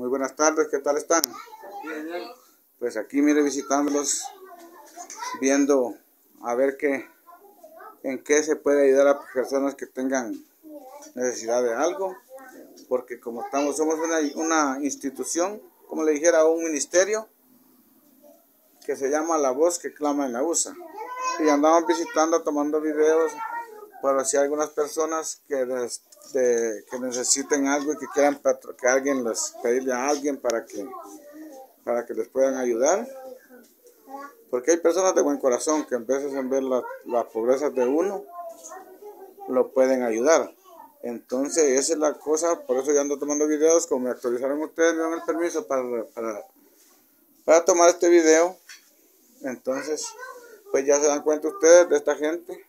Muy buenas tardes, ¿qué tal están? Pues aquí mire visitándolos, viendo a ver qué, en qué se puede ayudar a personas que tengan necesidad de algo, porque como estamos, somos una, una institución, como le dijera, un ministerio que se llama La Voz que Clama en la USA. Y andamos visitando, tomando videos para si algunas personas que, des- de- que necesiten algo y que quieran que alguien les pedirle a alguien para que para que les puedan ayudar. Porque hay personas de buen corazón que en veces en ver la- las pobrezas de uno, lo pueden ayudar. Entonces, esa es la cosa, por eso yo ando tomando videos, como me actualizaron ustedes, me dan el permiso para, para, para tomar este video. Entonces, pues ya se dan cuenta ustedes de esta gente,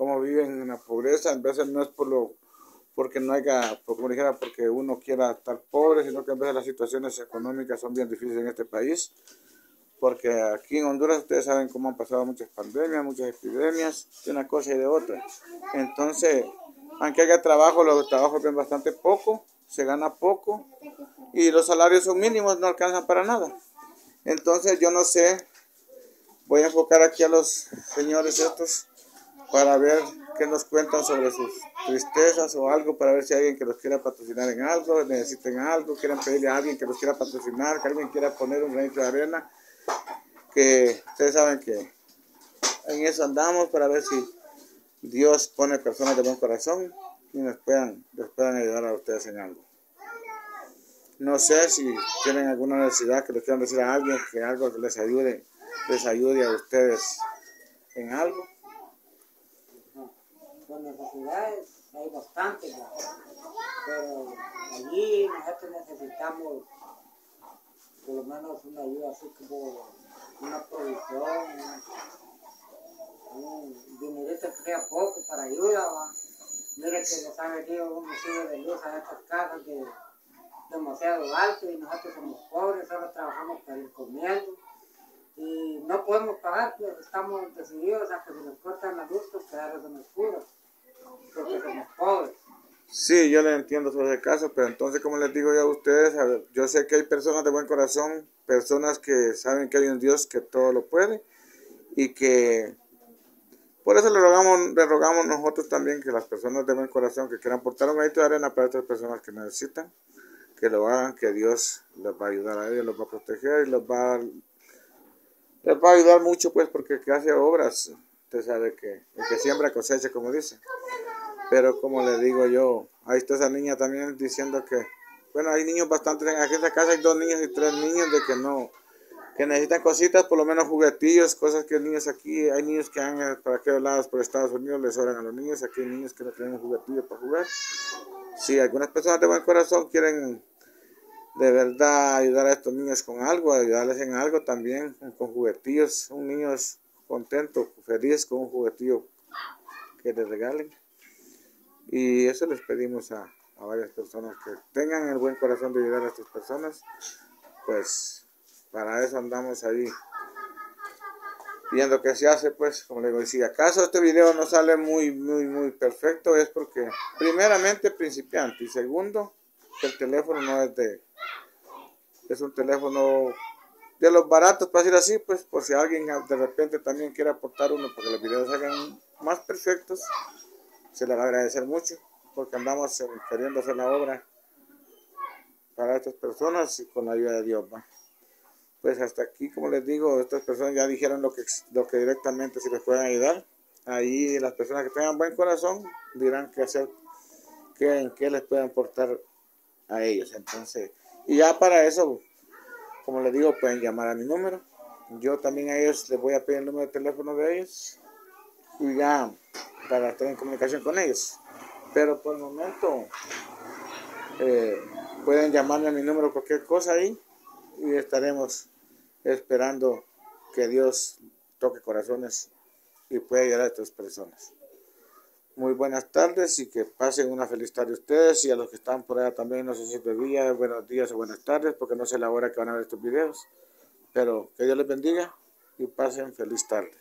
cómo viven en la pobreza, en veces no es por lo porque no haya, como dijera, porque uno quiera estar pobre, sino que en veces las situaciones económicas son bien difíciles en este país, porque aquí en Honduras ustedes saben cómo han pasado muchas pandemias, muchas epidemias, de una cosa y de otra. Entonces, aunque haya trabajo, los trabajos ven bastante poco, se gana poco, y los salarios son mínimos, no alcanzan para nada. Entonces, yo no sé, voy a enfocar aquí a los señores estos para ver qué nos cuentan sobre sus tristezas o algo, para ver si hay alguien que los quiera patrocinar en algo, necesiten algo, quieran pedirle a alguien que los quiera patrocinar, que alguien quiera poner un granito de arena, que ustedes saben que en eso andamos para ver si Dios pone personas de buen corazón y nos puedan, les puedan ayudar a ustedes en algo. No sé si tienen alguna necesidad que les quieran decir a alguien que algo que les ayude, les ayude a ustedes en algo. Con necesidades hay bastantes, pero allí nosotros necesitamos por lo menos una ayuda así como una provisión, un, dinerito que sea poco para ayuda. Mire que nos ha venido un recibo de luz a estas casas de demasiado alto y nosotros somos pobres, solo trabajamos para ir comiendo. Y no podemos pagar, pues estamos decididos a que se nos cortan la luz pues quedarnos en oscuro, porque somos pobres. Sí, yo le entiendo sobre ese caso, pero entonces, como les digo yo a ustedes, yo sé que hay personas de buen corazón, personas que saben que hay un Dios que todo lo puede y que por eso le rogamos, le rogamos nosotros también que las personas de buen corazón que quieran portar un granito de arena para estas personas que necesitan, que lo hagan, que Dios les va a ayudar a ellos, los va a proteger y los va a, les va a ayudar mucho, pues, porque el que hace obras, usted sabe que el que siembra cosecha, como dice. Pero como le digo yo, ahí está esa niña también diciendo que, bueno, hay niños bastantes, aquí en esta casa hay dos niños y tres niños de que no, que necesitan cositas, por lo menos juguetillos, cosas que niños aquí, hay niños que han para aquellos lados por Estados Unidos les sobran a los niños, aquí hay niños que no tienen juguetillos para jugar. Si algunas personas de buen corazón quieren de verdad ayudar a estos niños con algo, ayudarles en algo también, con juguetillos, un niño contento, feliz con un juguetillo que les regalen. Y eso les pedimos a, a varias personas que tengan el buen corazón de ayudar a estas personas. Pues para eso andamos ahí viendo qué se hace, pues, como le digo, si acaso este video no sale muy, muy, muy perfecto, es porque, primeramente, principiante, y segundo, el teléfono no es de, es un teléfono de los baratos, para decir así, pues, por si alguien de repente también quiere aportar uno para que los videos salgan más perfectos, se le va a agradecer mucho, porque andamos eh, queriendo hacer la obra para estas personas y con la ayuda de Dios. Pues hasta aquí, como les digo, estas personas ya dijeron lo que, lo que directamente si les pueden ayudar. Ahí las personas que tengan buen corazón dirán qué hacer, qué, en qué les pueden aportar a ellos. Entonces, y ya para eso, como les digo, pueden llamar a mi número. Yo también a ellos les voy a pedir el número de teléfono de ellos y ya para estar en comunicación con ellos. Pero por el momento eh, pueden llamarme a mi número cualquier cosa ahí y estaremos esperando que Dios toque corazones y pueda ayudar a estas personas. Muy buenas tardes y que pasen una feliz tarde ustedes y a los que están por allá también, no sé si de día, buenos días o buenas tardes, porque no sé la hora que van a ver estos videos, pero que Dios les bendiga y pasen feliz tarde.